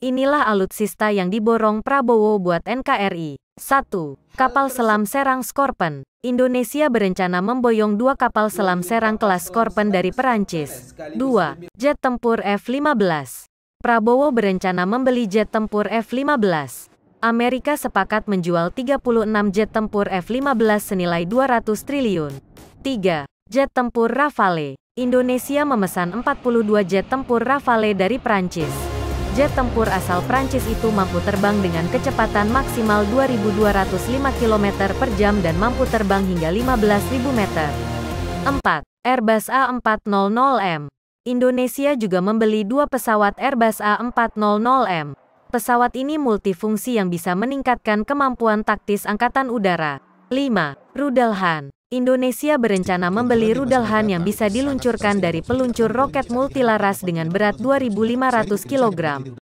Inilah alutsista yang diborong Prabowo buat NKRI. 1. Kapal selam serang Skorpen. Indonesia berencana memboyong dua kapal selam serang kelas Skorpen dari Perancis. 2. Jet tempur F-15. Prabowo berencana membeli jet tempur F-15. Amerika sepakat menjual 36 jet tempur F-15 senilai 200 triliun. 3. Jet tempur Rafale. Indonesia memesan 42 jet tempur Rafale dari Prancis. Jet tempur asal Prancis itu mampu terbang dengan kecepatan maksimal 2.205 km per jam dan mampu terbang hingga 15.000 meter. 4. Airbus A400M Indonesia juga membeli dua pesawat Airbus A400M. Pesawat ini multifungsi yang bisa meningkatkan kemampuan taktis Angkatan Udara. 5. Rudal Han Indonesia berencana membeli rudal Han yang bisa diluncurkan dari peluncur roket multilaras dengan berat 2.500 kg.